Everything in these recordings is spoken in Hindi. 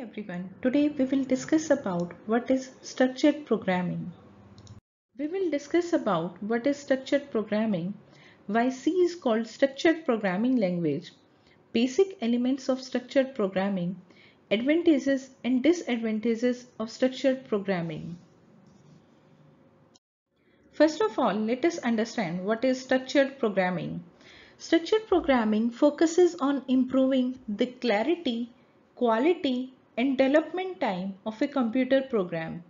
everyone, today we will discuss about what is structured programming. We will discuss about what is structured programming, why C is called structured programming language, basic elements of structured programming, advantages and disadvantages of structured programming. First of all, let us understand what is structured programming. Structured programming focuses on improving the clarity, quality and development time of a computer program.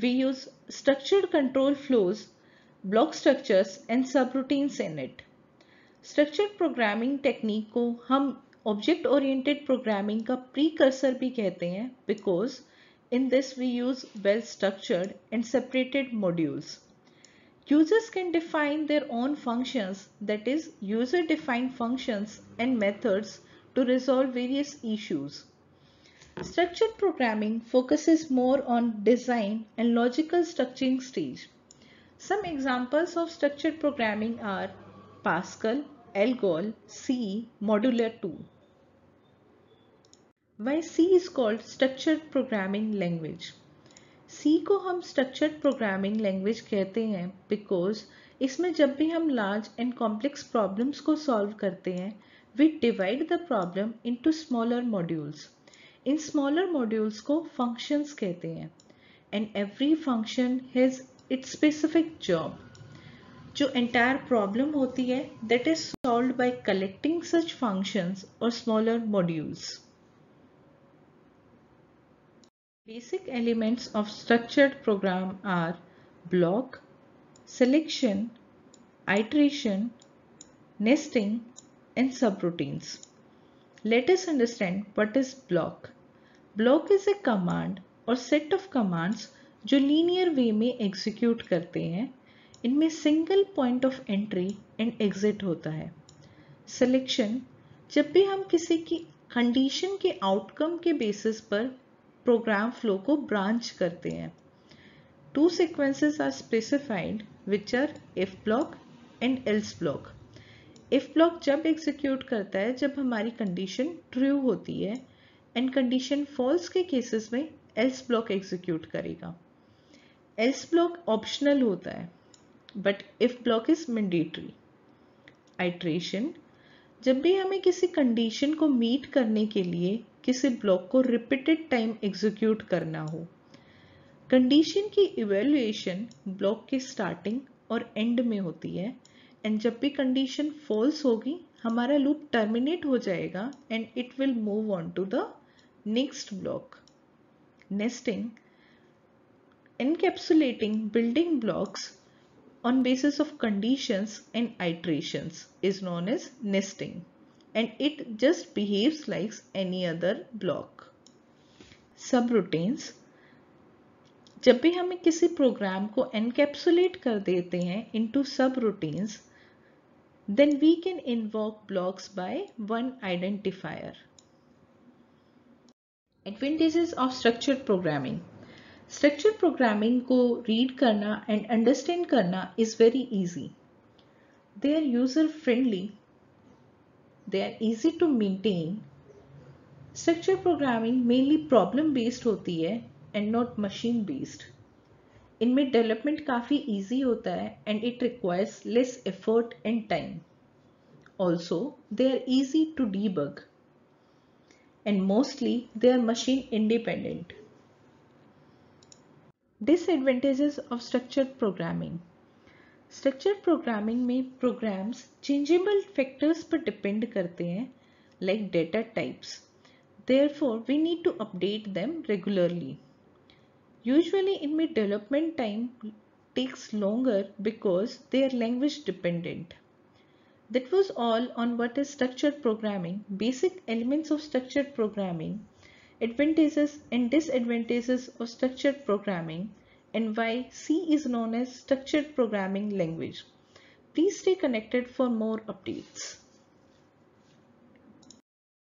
We use structured control flows, block structures and subroutines in it. Structured programming technique को हम object oriented programming का precursor भी कहते हैं because in this we use well structured and separated modules. Users can define their own functions that is user defined functions and methods to resolve various issues. Structured programming focuses more on design and logical structuring stage. Some examples of structured programming are Pascal, Algol, C, Modular 2. Why C is called structured programming language? C को हम structured programming language कहते हैं because इसमें जब भी हम large and complex problems को solve करते हैं we divide the problem into smaller modules. इन स्मॉलर मॉड्यूल्स को फ़ंक्शंस कहते हैं and every function has its specific job जो एंटायर प्रॉब्लम होती है that is solve by collecting such functions और smaller modules basic elements of structured program are block selection iteration nesting and subroutines Let us understand what is block. Block is a command or set of commands जो लीनियर वे में एग्जीक्यूट करते हैं। इनमें single point of entry and exit होता है। सिलेक्शन जब भी हम किसी की कंडीशन के आउटकम के बेसिस पर प्रोग्राम फ्लो को ब्रांच करते हैं। Two sequences are specified which are if block and else block if block जब एग्जीक्यूट करता है, जब हमारी कंडीशन ट्रू होती है एंड कंडीशन फॉल्स के केसेस में एल्स ब्लॉक एग्जीक्यूट करेगा। एल्स ब्लॉक ऑप्शनल होता है but if block is mandatory iteration जब भी हमें किसी कंडीशन को मीट करने के लिए किसी ब्लॉक को रिपीटेड टाइम एग्जीक्यूट करना हो कंडीशन की इवेल्युएशन ब्लॉक के स्टार्टिंग और एंड में होती है एंड जब भी कंडीशन फॉल्स होगी हमारा लूप टर्मिनेट हो जाएगा and it will move on to the next block nesting encapsulating building blocks on basis of conditions and iterations is known as nesting and it just behaves like any other block subroutines जब भी हमें किसी प्रोग्राम को एनकैप्सुलेट कर देते हैं into subroutines then we can invoke blocks by one identifier. Advantages of structured programming. Structured programming को read करना and understand करना is very easy. They are user friendly. They are easy to maintain. Structured programming mainly problem based होती है and not machine based. इनमें डेवलपमेंट काफ़ी ईजी होता है and it requires less effort and time also they are easy to de debug and mostly they are machine independent disadvantages of structure programming structure programming में प्रोग्राम्स चेंजेबल फैक्टर्स पर डिपेंड करते हैं like data types therefore we need to update them regularly Usually inmate development time takes longer because they are language dependent. That was all on what is structured programming, basic elements of structured programming, advantages and disadvantages of structured programming, and why C is known as structured programming language. Please stay connected for more updates.